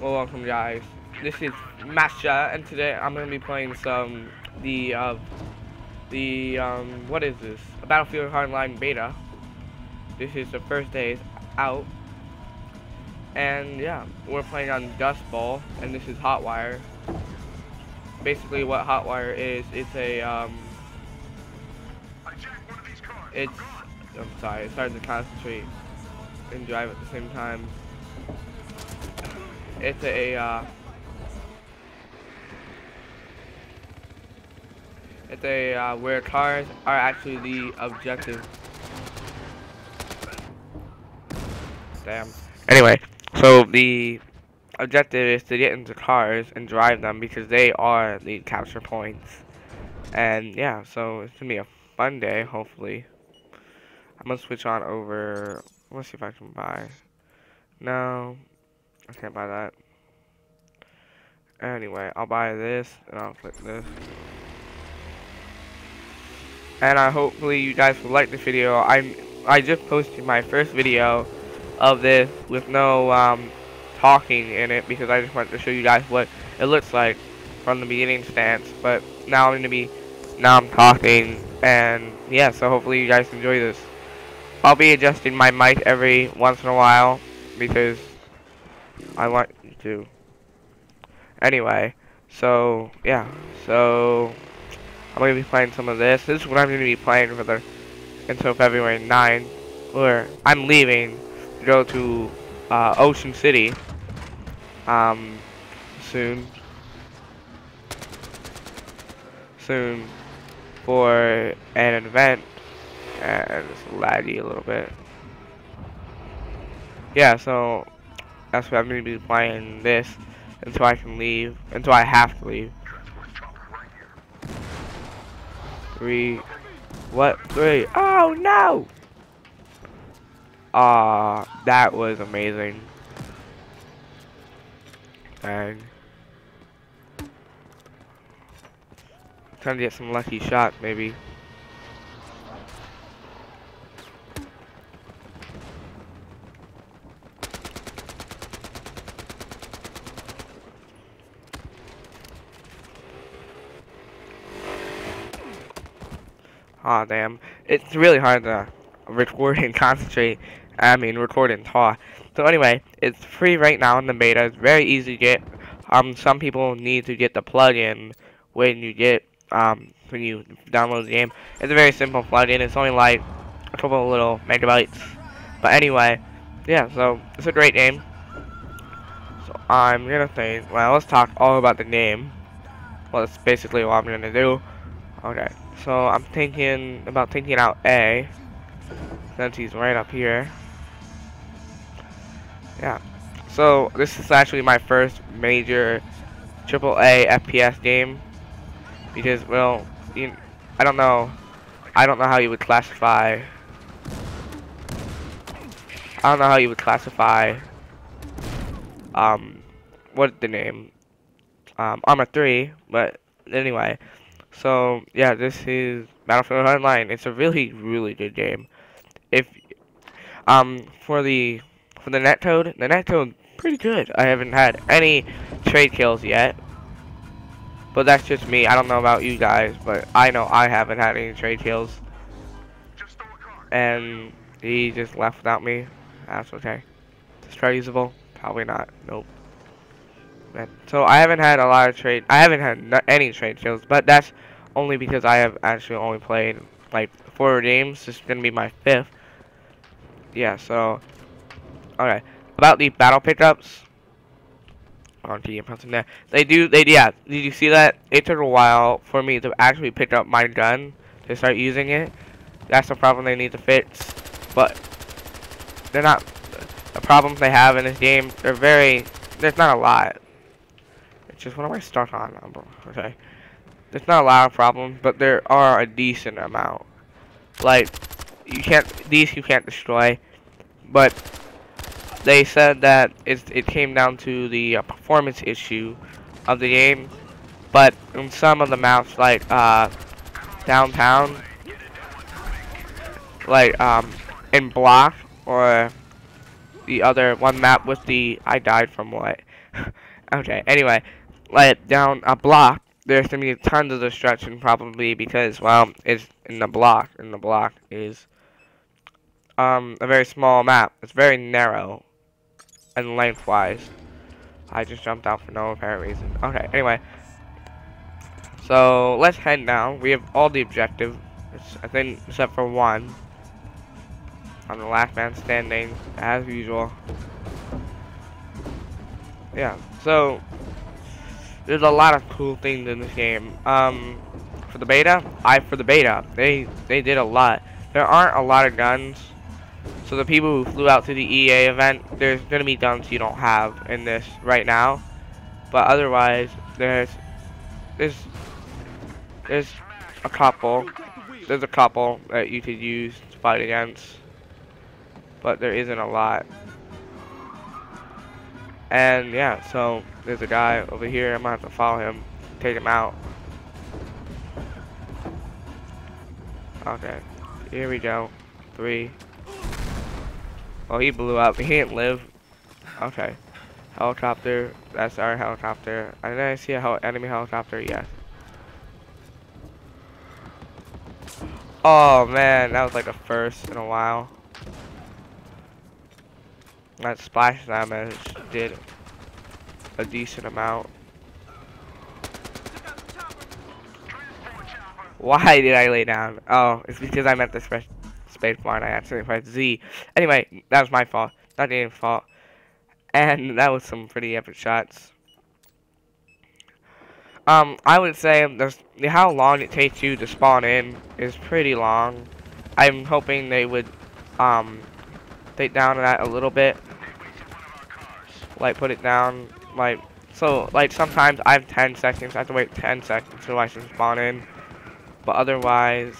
Well, welcome guys. This is Masha, and today I'm gonna be playing some the uh, the um what is this? A Battlefield Hardline beta. This is the first day out, and yeah, we're playing on Dust Bowl, and this is Hotwire. Basically, what Hotwire is, it's a um, it's I'm sorry, it's hard to concentrate and drive at the same time it's a uh, it's a uh, where cars are actually the objective. Damn. Anyway, so the objective is to get into cars and drive them because they are the capture points. And yeah, so it's gonna be a fun day, hopefully. I'm gonna switch on over. Let's see if I can buy. No, I can't buy that. Anyway, I'll buy this, and I'll click this. And I hopefully you guys will like this video. I I just posted my first video of this with no um, talking in it because I just wanted to show you guys what it looks like from the beginning stance. But now I'm gonna be now I'm talking, and yeah. So hopefully you guys enjoy this. I'll be adjusting my mic every once in a while because I want to. Anyway, so yeah, so I'm gonna be playing some of this. This is what I'm gonna be playing for the until February 9, where I'm leaving to go to uh, Ocean City um, soon. Soon for an event and it's laggy a little bit. Yeah, so that's why I'm going to be playing this until I can leave, until I have to leave. Three, what, three? Oh no! Ah, uh, that was amazing. And trying to get some lucky shots, maybe. Aw, oh, damn. It's really hard to record and concentrate. I mean, record and talk. So anyway, it's free right now in the beta. It's very easy to get. Um, some people need to get the plugin when you get um when you download the game. It's a very simple plugin. It's only like a couple of little megabytes. But anyway, yeah. So it's a great game. So I'm gonna think. Well, let's talk all about the game. Well, that's basically what I'm gonna do. Okay. So I'm thinking about taking out A, since he's right up here. Yeah. So this is actually my first major AAA FPS game because well, you, I don't know, I don't know how you would classify. I don't know how you would classify. Um, what the name? Um, Arma 3, but anyway. So yeah, this is Battlefield Hardline. It's a really, really good game. If um for the for the netcode, the netcode pretty good. I haven't had any trade kills yet. But that's just me. I don't know about you guys, but I know I haven't had any trade kills. And he just left without me. That's okay. Is trade usable? Probably not. Nope. So I haven't had a lot of trade. I haven't had any trade kills, but that's only because I have actually only played like four games. This is gonna be my fifth. Yeah. So, okay. About the battle pickups. Oh, On TM something there. They do. They yeah. Did you see that? It took a while for me to actually pick up my gun to start using it. That's the problem they need to fix. But they're not. The problems they have in this game. They're very. There's not a lot just what am I stuck on? Okay. There's not a lot of problems, but there are a decent amount. Like, you can't, these you can't destroy, but they said that it, it came down to the uh, performance issue of the game, but in some of the maps, like, uh, downtown, like, um, in block, or the other one map with the, I died from what? okay, anyway, like down a block, there's gonna be tons of destruction probably because well, it's in the block, and the block is um a very small map. It's very narrow and lengthwise. I just jumped out for no apparent reason. Okay, anyway. So let's head now. We have all the objectives. I think except for one. I'm the last man standing, as usual. Yeah, so there's a lot of cool things in this game. Um, for the beta, I for the beta, they they did a lot. There aren't a lot of guns, so the people who flew out to the EA event, there's gonna be guns you don't have in this right now. But otherwise, there's there's there's a couple. There's a couple that you could use to fight against, but there isn't a lot. And yeah, so there's a guy over here. I'm gonna have to follow him, take him out. Okay, here we go. Three. Oh, he blew up. He didn't live. Okay. Helicopter. That's our helicopter. I did I see a hel enemy helicopter? Yes. Oh man, that was like a first in a while. That splash damage did a decent amount. Why did I lay down? Oh, it's because I meant the space space bar and I accidentally pressed Z. Anyway, that was my fault. Not the fault. And that was some pretty epic shots. Um, I would say how long it takes you to spawn in is pretty long. I'm hoping they would um, take down that a little bit. Like, put it down, like, so, like, sometimes I have 10 seconds, I have to wait 10 seconds so I spawn in. But otherwise,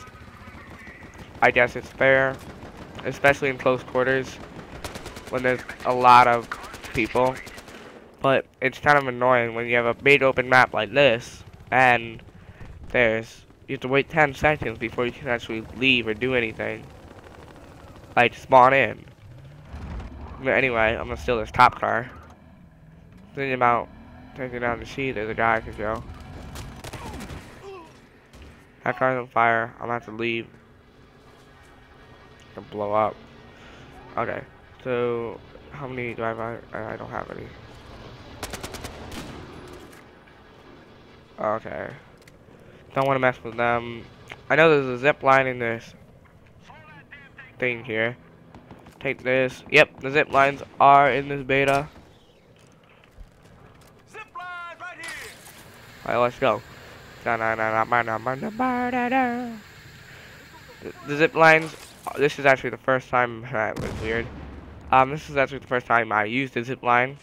I guess it's fair, especially in close quarters, when there's a lot of people. But it's kind of annoying when you have a big open map like this, and there's, you have to wait 10 seconds before you can actually leave or do anything. Like, spawn in. But anyway, I'm gonna steal this top car. Thinking about taking down the sea, there's a guy I could go. That car's on fire, I'm gonna have to leave. To blow up. Okay, so how many do I have? I, I don't have any. Okay. Don't want to mess with them. I know there's a zip line in this thing here. Take this. Yep, the zip lines are in this beta. Zip lines right here. Alright, let's go. The zip lines. This is actually the first time that was weird. Um, this is actually the first time I used the zip line.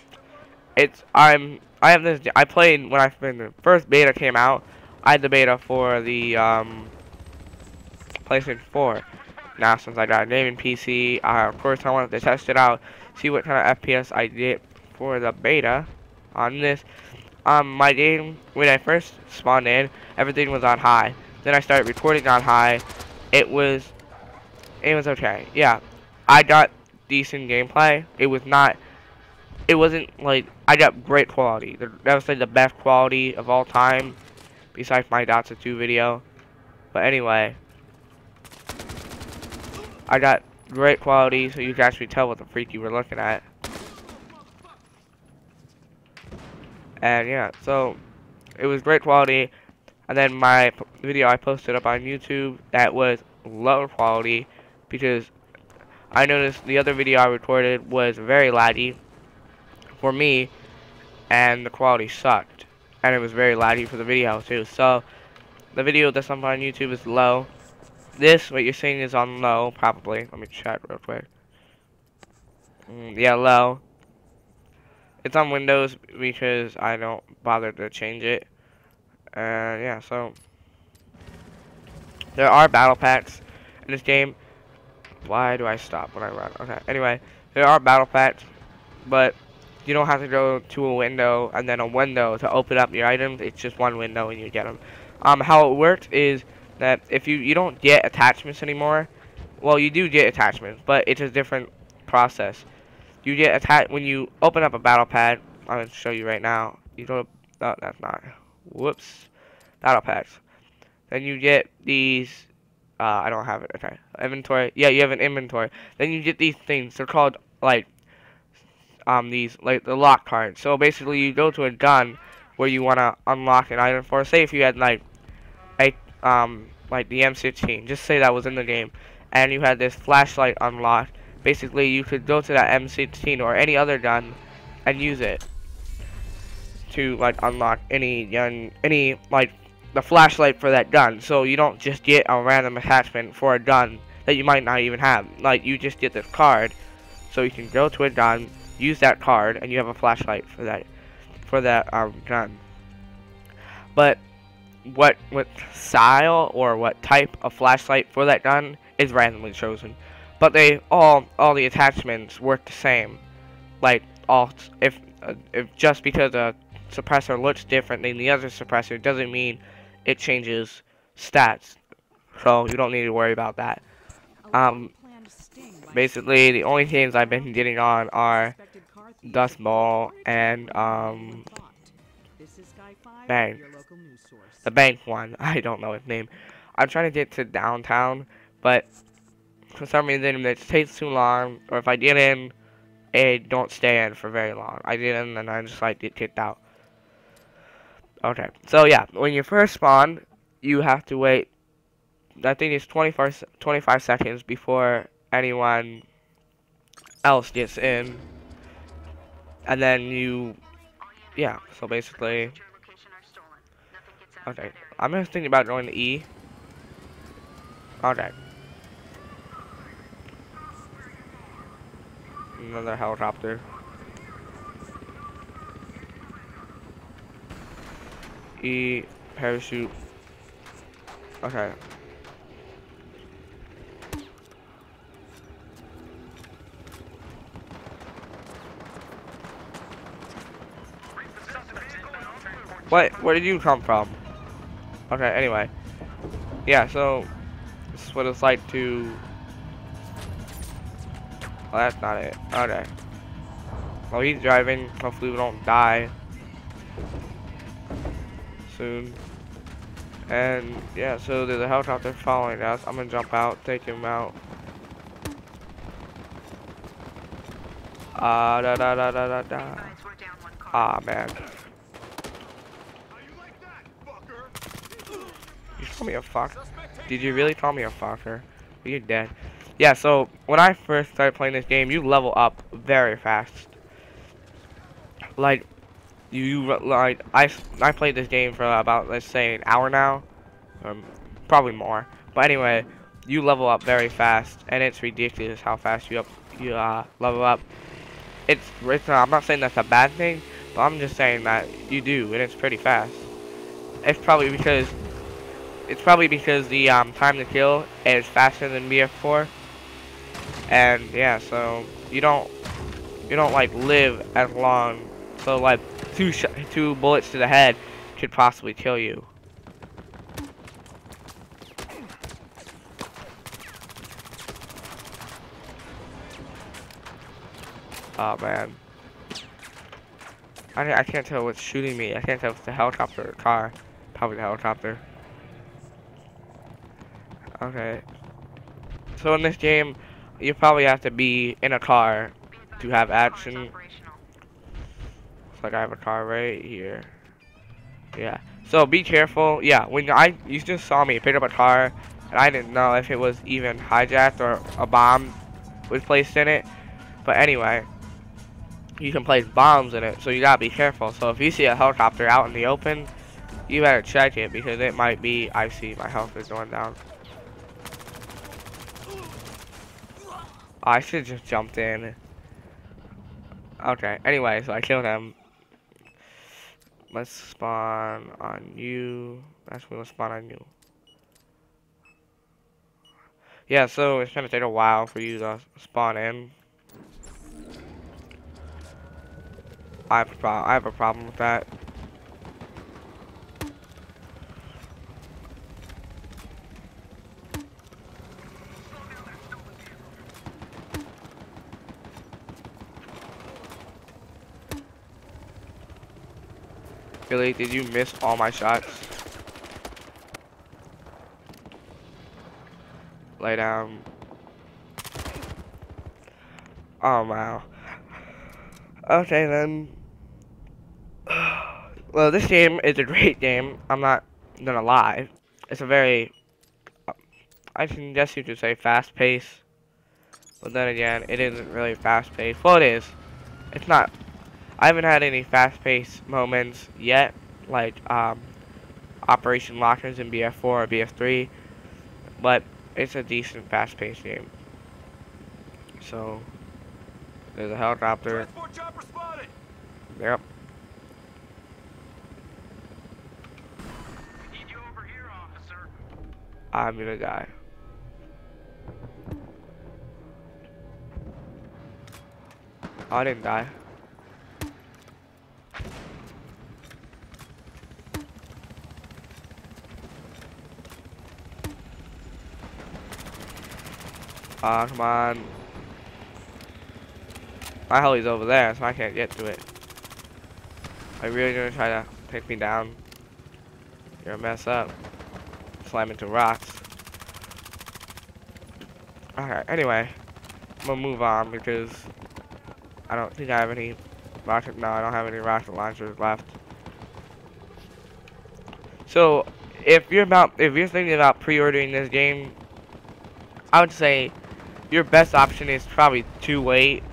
It's I'm I have this. I played when I when the first beta came out. I had the beta for the um, PlayStation 4. Now since I got a gaming PC, uh, of course I wanted to test it out, see what kind of FPS I did for the beta on this. Um, my game when I first spawned in, everything was on high. Then I started recording on high. It was, it was okay. Yeah, I got decent gameplay. It was not it wasn't like I got great quality. That was like the best quality of all time, besides my Dota 2 video. But anyway, I got great quality, so you can actually tell what the freak you were looking at. And yeah, so it was great quality. And then my video I posted up on YouTube that was lower quality because I noticed the other video I recorded was very laggy for me, and the quality sucked. And it was very laggy for the video too. So the video that's up on YouTube is low. This, what you're seeing, is on low, probably. Let me check real quick. Mm, yeah, low. It's on Windows because I don't bother to change it. And yeah, so there are battle packs in this game. Why do I stop when I run? Okay, anyway, there are battle packs, but you don't have to go to a window and then a window to open up your items. It's just one window and you get them. Um, how it works is that if you, you don't get attachments anymore, well, you do get attachments, but it's a different process. You get attached when you open up a battle pack I'm gonna show you right now. You don't. No, that's not. Whoops. Battle packs. Then you get these. Uh, I don't have it. Okay. Inventory. Yeah, you have an inventory. Then you get these things. They're called like um these like the lock cards. So basically, you go to a gun where you want to unlock an item for. Say if you had like um like the M16. Just say that was in the game, and you had this flashlight unlocked. Basically, you could go to that M16 or any other gun and use it to like unlock any gun, any like the flashlight for that gun. So you don't just get a random attachment for a gun that you might not even have. Like you just get this card, so you can go to a gun, use that card, and you have a flashlight for that for that um, gun. But what what style or what type of flashlight for that gun is randomly chosen. But they all all the attachments work the same. Like all if uh, if just because a suppressor looks different than the other suppressor doesn't mean it changes stats. So you don't need to worry about that. Um, basically the only games I've been getting on are Dust Bowl and um Bang. The bank one. I don't know its name. I'm trying to get to downtown, but for some reason it takes too long, or if I get in, it don't stay in for very long. I get in and I just like get kicked out. Okay, so yeah, when you first spawn, you have to wait, I think it's 25, 25 seconds before anyone else gets in. And then you, yeah, so basically, okay, I'm just thinking about going to E. Okay. Another helicopter. E parachute. Okay. What? Where did you come from? Okay, anyway. Yeah, so this is what it's like to Oh that's not it. Okay. Well he's driving, hopefully we don't die soon. And yeah, so there's a helicopter following us. I'm gonna jump out, take him out. Ah uh, da da da da da da. Ah man. Call me a fuck? Did you really call me a fucker? You're dead. Yeah, so when I first started playing this game, you level up very fast. Like you like I I played this game for about let's say an hour now, um, probably more. But anyway, you level up very fast, and it's ridiculous how fast you up you uh, level up. It's, it's uh, I'm not saying that's a bad thing, but I'm just saying that you do, and it's pretty fast. It's probably because it's probably because the um, time to kill is faster than BF4, and yeah, so you don't you don't like live as long. So like two two bullets to the head could possibly kill you. Oh man. I, I can't tell what's shooting me. I can't tell if it's a helicopter or car. Probably the helicopter. Okay. So in this game, you probably have to be in a car to have action Looks like I have a car right here. Yeah. So be careful. Yeah, when I you just saw me pick up a car and I didn't know if it was even hijacked or a bomb was placed in it. But anyway, you can place bombs in it, so you gotta be careful. So if you see a helicopter out in the open, you better check it because it might be I see my health is going down. I should just jumped in. Okay, anyway, so I killed him let's spawn on you. Actually, let's spawn on you. Yeah, so it's gonna take a while for you to spawn in. I have a, I have a problem with that. Really? Did you miss all my shots? Lay down. Um, oh, wow. Okay, then. Well, this game is a great game. I'm not gonna lie. It's a very, I guess you could say fast-paced. But then again, it isn't really fast-paced. Well, it is. It's not. I haven't had any fast-paced moments yet, like um, Operation Lockers in BF4 or BF3. But it's a decent fast-paced game. So, there's a helicopter. Yep. I'm gonna die. Oh, I didn't die. Ah, uh, come on. My heli's over there, so I can't get to it. Are you really gonna try to take me down? You're a mess up. Slam into rocks. Okay, anyway. I'm gonna move on because I don't think I have any rocket, no, I don't have any rocket launchers left. So, if you're about, if you're thinking about pre-ordering this game, I would say your best option is probably to wait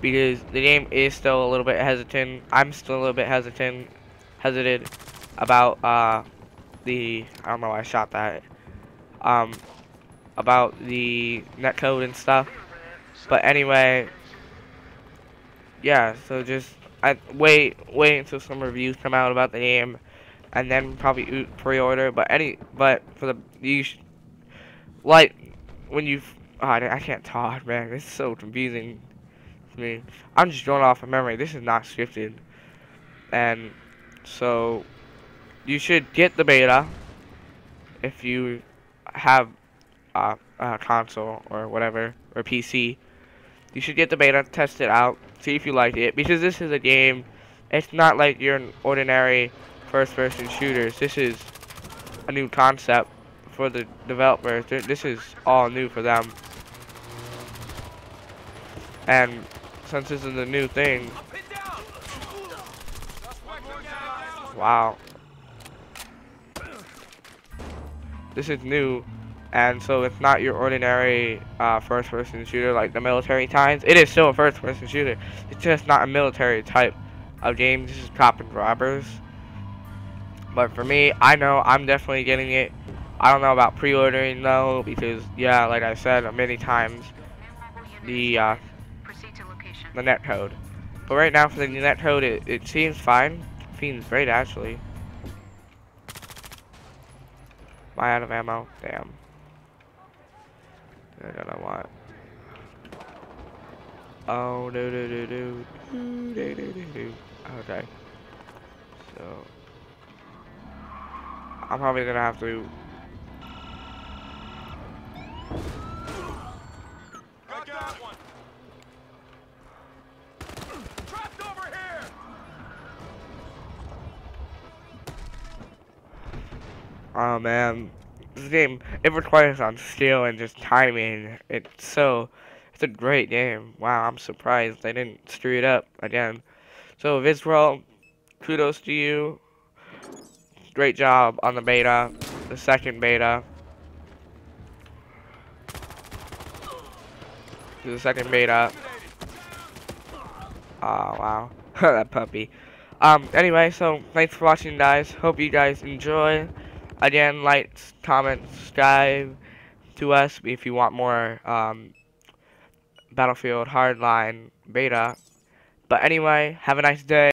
because the game is still a little bit hesitant. I'm still a little bit hesitant, hesitant about uh, the. I don't know why I shot that. Um, about the netcode and stuff. But anyway, yeah. So just I wait, wait until some reviews come out about the game, and then probably pre-order. But any, but for the you, like when you Oh, I, can't talk, man. It's so confusing to me. I'm just going off of memory. This is not scripted. And so you should get the beta if you have a, a console or whatever or PC. You should get the beta, test it out, see if you like it. Because this is a game. It's not like your ordinary first-person shooters. This is a new concept for the developers. This is all new for them. And since this is a new thing, wow. This is new, and so it's not your ordinary uh, first-person shooter like the military times. It is still a first-person shooter. It's just not a military type of game. This is cop and robbers. But for me, I know I'm definitely getting it. I don't know about pre-ordering though, because yeah, like I said many times, the uh, the net code. But right now for the net code, it, it seems fine. It Seems great actually. Am I out of ammo? Damn. I don't know what. Oh, do do do do do do do do do. Okay. So I'm probably gonna have to Oh man, this game it requires on skill and just timing. It's so it's a great game. Wow, I'm surprised they didn't screw it up again. So Visceral, kudos to you. Great job on the beta, the second beta. The second beta. Oh wow, that puppy. Um, anyway, so thanks for watching guys. Hope you guys enjoy. Again, like, comment, subscribe to us if you want more um, Battlefield Hardline beta. But anyway, have a nice day.